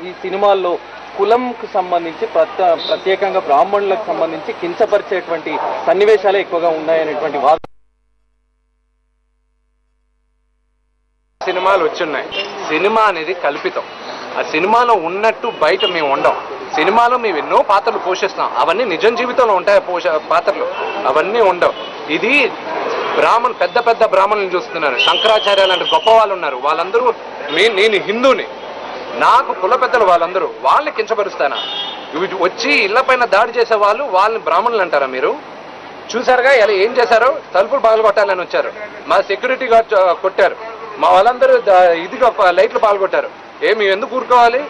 ఈ సినిమాల్లో కులంకు సంబంధించి ప్రత్య ప్రత్యేకంగా బ్రాహ్మణులకు సంబంధించి కించపరిచేటువంటి సన్నివేశాలే ఎక్కువగా ఉన్నాయనేటువంటి వాద సినిమాలు వచ్చున్నాయి. సినిమా అనేది కల్పితం. ఆ సినిమాలో ఉన్నట్టు బయట మేము ఉండం. సినిమాలో మేము ఎన్నో పాత్రలు పోషిస్తాం అవన్నీ నిజం జీవితంలో ఉంటాయి పోష పాత్రలు? అవన్నీ ఉండవు. ఇది బ్రాహ్మణ్ పెద్ద పెద్ద బ్రాహ్మణులను చూస్తున్నారు. శంకరాచార్య లాంటి గొప్ప వాళ్ళు ఉన్నారు. వాళ్ళందరూ నేను హిందూని. నాకు కుల పెద్దలు వాళ్ళందరూ వాళ్ళని కించపరుస్తానా? వచ్చి ఇళ్ళపైన దాడి చేసే వాళ్ళు వాళ్ళని బ్రాహ్మణులు అంటారా మీరు? చూసారుగా ఇలా ఏం చేశారు? తలుపులు పగలు కొట్టాలని వచ్చారు. మా సెక్యూరిటీ గార్డ్ కొట్టారు. మా వాళ్ళందరూ ఇదిగా లైట్లు పాల్గొట్టారు ఏ మేము ఎందుకు ఊరుకోవాలి?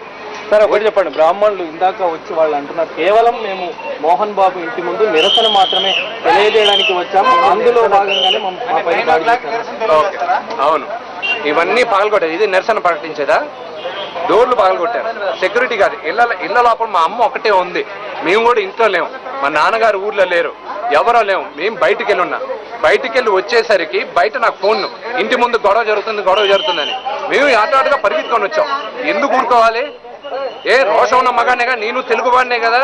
సరే ఒకటి చెప్పండి. బ్రాహ్మణులు ఇందాక వచ్చి వాళ్ళు అంటున్నారు. కేవలం మేము మోహన్ బాబు ఇంటి ముందు నిరసన మాత్రమే తెలియజేయడానికి వచ్చాము. అందులో భాగంగానే పైన అవును. ఇవన్నీ పగలగొట్టారు. ఇది నిరసన ప్రకటించేదా? డోర్లు పగలగొట్టారు. సెక్యూరిటీ గార్డ్ ఇళ్ళ ఇళ్ళ లోపల మా అమ్మ ఒకటే ఉంది. మేము కూడా ఇంట్లో లేము. మా నాన్నగారు ఊర్లో లేరు. ఎవరో లేము. మేము బయటికి వెళ్ళి ఉన్నాం బయటికి వెళ్ళి వచ్చేసరికి బయట నాకు ఫోన్ ఇంటి ముందు గొడవ జరుగుతుంది గొడవ జరుగుతుందని. మేము ఆటోగా పరిగెత్తుకొని వచ్చాం. ఎందుకు ఊరుకోవాలి? ఏ రోషం ఉన్న మగానేగా నేను తెలుగువాడినే కదా.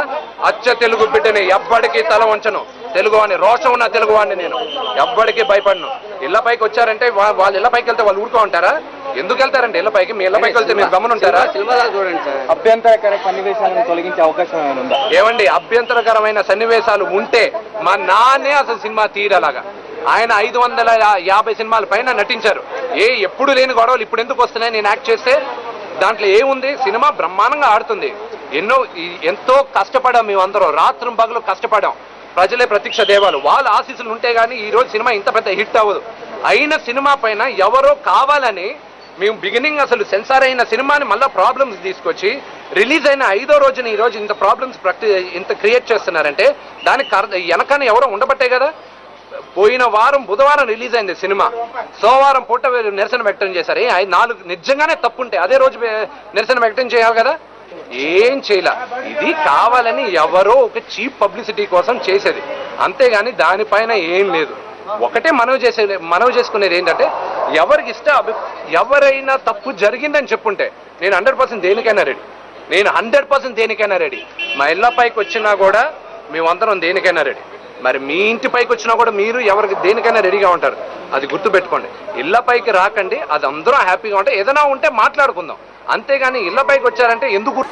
అచ్చ తెలుగు బిడ్డని ఎవ్వడికి తల వంచను. తెలుగువాడిని రోషం ఉన్న తెలుగువాడిని నేను. ఎవ్వడికి భయపడను. ఇళ్ళపైకి వచ్చారంటే వాళ్ళ ఇళ్ళ పైకి వెళ్తే వాళ్ళు ఊరుకో ఉంటారా? ఎందుకు వెళ్తారండి? ఇళ్ళపైకి మీ ఇళ్ళపైకి వెళ్తే మీరు గమనుంటారా? చూడండి సార్. అభ్యంతరకర సన్నివేశాలను తొలగించే అవకాశం ఏమైనా ఉందా? ఏమండి అభ్యంతరకరమైన సన్నివేశాలు ఉంటే మా నాన్నే అసలు సినిమా తీయరలాగా. ఆయన ఐదు వందల యాభై సినిమాల పైన నటించారు. ఏ ఎప్పుడు లేని గొడవలు ఇప్పుడు ఎందుకు వస్తున్నాయి? నేను యాక్ట్ చేస్తే దాంట్లో ఏముంది? సినిమా బ్రహ్మాండంగా ఆడుతుంది. ఎన్నో ఈ- ఎంతో కష్టపడాం మేమందరం. రాత్రం పగలు కష్టపడాం. ప్రజలే ప్రత్యక్ష దేవాలు. వాళ్ళ ఆశీస్సులు ఉంటే గానీ ఈ రోజు సినిమా ఇంత పెద్ద హిట్ అవ్వదు. అయిన సినిమా పైన ఎవరో కావాలని మేము బిగినింగ్ అసలు సెన్సార్ అయిన సినిమాని మళ్ళీ ప్రాబ్లమ్స్ తీసుకొచ్చి రిలీజ్ అయిన ఐదో రోజున ఈ రోజు ఇంత ప్రాబ్లమ్స్ ప్రక్టి ఇంత క్రియేట్ చేస్తున్నారంటే దానికి కర- వెనకాన ఎవరో ఉండబట్టే కదా? పోయిన వారం బుధవారం రిలీజ్ అయింది సినిమా. సోమవారం పూట నిరసన వ్యక్తం చేశారు. ఏ, ఐ- నాలుగు నిజంగానే తప్పుంటే అదే రోజు నిరసన వ్యక్తం చేయాలి కదా? ఏం చేయలే? ఇది కావాలని ఎవరో ఒక చీప్ పబ్లిసిటీ కోసం చేసేది. అంతేగాని దానిపైన ఏం లేదు. ఒకటే మనవి చేసే మనవి చేసుకునేది ఏంటంటే ఎవరికి ఇష్ట అభి ఎవరైనా తప్పు జరిగిందని చెప్పుంటే నేను హండ్రెడ్ పర్సెంట్ దేనికైనా రెడీ. నేను హండ్రెడ్ పర్సెంట్ దేనికైనా రెడీ. మా ఇళ్ళ పైకి వచ్చినా కూడా మేమందరం దేనికైనా రెడీ. మరి మీ ఇంటి పైకి వచ్చినా కూడా మీరు ఎవరికి దేనికైనా రెడీగా ఉంటారు. అది గుర్తుపెట్టుకోండి. ఇళ్ళ పైకి రాకండి అది అందరం హ్యాపీగా ఉంటే ఏదైనా ఉంటే మాట్లాడుకుందాం. అంతేగాని ఇళ్ళ పైకి వచ్చారంటే ఎందుకు